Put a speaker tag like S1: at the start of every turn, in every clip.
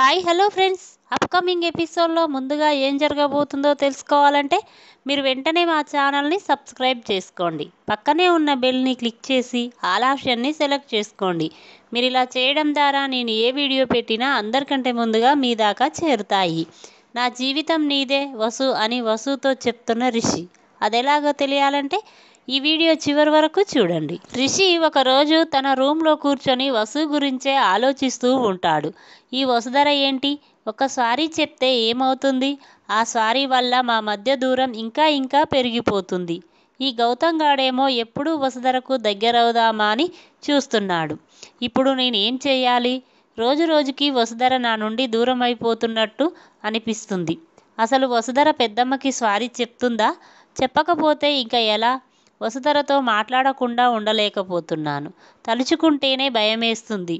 S1: Hi hello friends. Upcoming ఎపిసోడ్లో ముందుగా ఏం జరగబోతుందో తెలుసుకోవాలంటే మీరు వెంటనే మా ఛానల్ని సబ్స్క్రైబ్ చేసుకోండి. పక్కనే ఉన్న బెల్ని క్లిక్ చేసి ఆల్ ఆప్షన్ని సెలెక్ట్ చేసుకోండి. మీరు ఇలా చేయడం ద్వారా నేను ఏ వీడియో పెట్టినా అందరికంటే ముందుగా మీ దాకా చేరుతాయి. నా జీవితం నీదే వసు అని వసుతో చెప్తున్న రిషి. అదెలాగో తెలియాలంటే ఈ వీడియో చివరి వరకు చూడండి. రిషి ఒకరోజు తన రూమ్లో కూర్చొని వసు గురించే ఆలోచిస్తూ ఉంటాడు. ఈ వసుధర ఏంటి? ఒక సారీ చెప్తే ఏమవుతుంది? ఆ సారీ వల్ల మా మధ్య దూరం ఇంకా ఇంకా పెరిగిపోతుంది. ఈ గౌతమ్ గాడేమో ఎప్పుడూ వసుధరకు దగ్గరవుదామా అని చూస్తున్నాడు. ఇప్పుడు నేనేం చేయాలి? రోజు రోజుకి వసుధర నా నుండి దూరం అయిపోతున్నట్టు అనిపిస్తుంది. అసలు వసుధర పెద్దమ్మకి సారీ చెప్తుందా? చెప్పకపోతే ఇంకా ఎలా? వసుధరతో మాట్లాడకుండా ఉండలేకపోతున్నాను. తలుచుకుంటేనే భయమేస్తుంది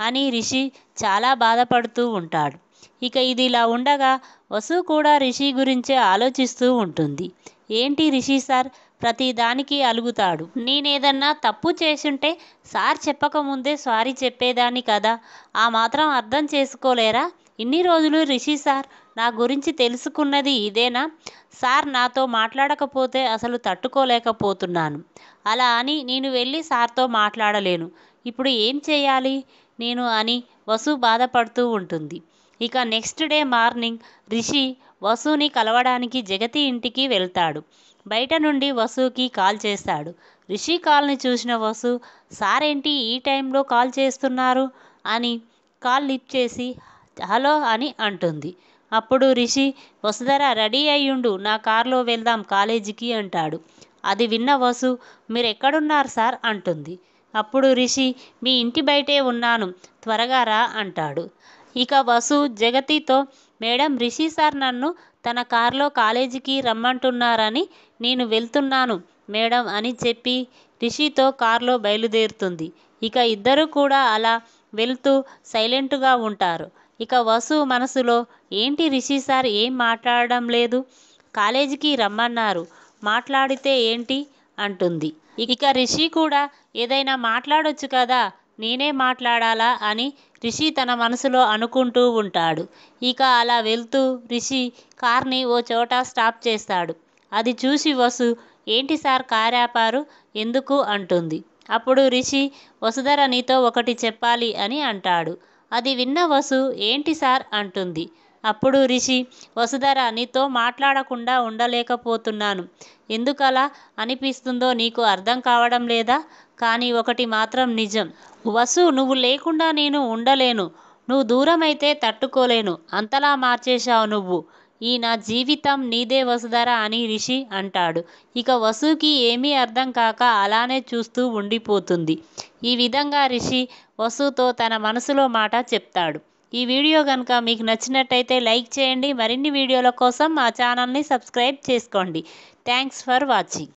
S1: అని రిషి చాలా బాధపడుతూ ఉంటాడు. ఇక ఇది ఇలా ఉండగా వసు కూడా రిషి గురించే ఆలోచిస్తూ ఉంటుంది. ఏంటి రిషి సార్? ప్రతిదానికి అలుగుతాడు. నేనేదన్నా తప్పు చేసుంటే సార్ చెప్పకముందే సారీ చెప్పేదాన్ని కదా. ఆ మాత్రం అర్థం చేసుకోలేరా? ఇన్ని రోజులు రిషి సార్ నా గురించి తెలుసుకున్నది ఇదేనా? సార్ నాతో మాట్లాడకపోతే అసలు తట్టుకోలేకపోతున్నాను. అలా అని నేను వెళ్ళి సార్తో మాట్లాడలేను. ఇప్పుడు ఏం చేయాలి? నేను అని వసు బాధపడుతూ ఉంటుంది. ఇక నెక్స్ట్ డే మార్నింగ్ రిషి వసుని కలవడానికి జగతి ఇంటికి వెళ్తాడు. బయట నుండి వసుకి కాల్ చేస్తాడు. రిషి కాల్ని చూసిన వసు సార్ ఏంటి ఈ టైంలో కాల్ చేస్తున్నారు? అని కాల్ లిఫ్ట్ చేసి హలో అని అంటుంది. అప్పుడు రిషి వసుధర రెడీ అయ్యుండు. నా కారులో వెళ్దాం కాలేజీకి అంటాడు. అది విన్న వసు మీరు ఎక్కడున్నారు సార్? అంటుంది. అప్పుడు రిషి మీ ఇంటి బయటే ఉన్నాను. త్వరగా రా అంటాడు. ఇక వసు జగతితో మేడం రిషి సార్ నన్ను తన కారులో కాలేజీకి రమ్మంటున్నారని నేను వెళ్తున్నాను మేడం అని చెప్పి రిషితో కారులో బయలుదేరుతుంది. ఇక ఇద్దరు కూడా అలా వెళ్తూ సైలెంట్గా ఉంటారు. ఇక వసు మనసులో ఏంటి రిషి సార్ ఏం మాట్లాడడం లేదు? కాలేజీకి రమ్మన్నారు. మాట్లాడితే ఏంటి? అంటుంది. ఇక రిషి కూడా ఏదైనా మాట్లాడొచ్చు కదా నేనే మాట్లాడాలా? అని రిషి తన మనసులో అనుకుంటూ ఉంటాడు. ఇక అలా వెళ్తూ రిషి కార్ని ఓ చోట స్టాప్ చేస్తాడు. అది చూసి వసు ఏంటి సార్ కార్ ఆపారు? ఎందుకు? అంటుంది. అప్పుడు రిషి వసుధర నీతో ఒకటి చెప్పాలి అని అంటాడు. అది విన్న వసు ఏంటి సార్? అంటుంది. అప్పుడు రిషి వసుధర నీతో మాట్లాడకుండా ఉండలేకపోతున్నాను. ఎందుకలా? అనిపిస్తుందో నీకు అర్థం కావడం లేదా? కానీ ఒకటి మాత్రం నిజం. వసు నువ్వు లేకుండా నేను ఉండలేను. నువ్వు దూరమైతే తట్టుకోలేను. అంతలా మార్చేశావు నువ్వు. ఈ నా జీవితం నీదే వసుధర అని రిషి అంటాడు. ఇక వసుకి ఏమీ అర్థం కాక అలానే చూస్తూ ఉండిపోతుంది. ఈ విధంగా రిషి వసుతో తన మనసులో మాట చెప్తాడు. ఈ వీడియో కనుక మీకు నచ్చినట్టయితే లైక్ చేయండి. మరిన్ని వీడియోల కోసం మా ఛానల్ని సబ్స్క్రైబ్ చేసుకోండి. Thanks for watching.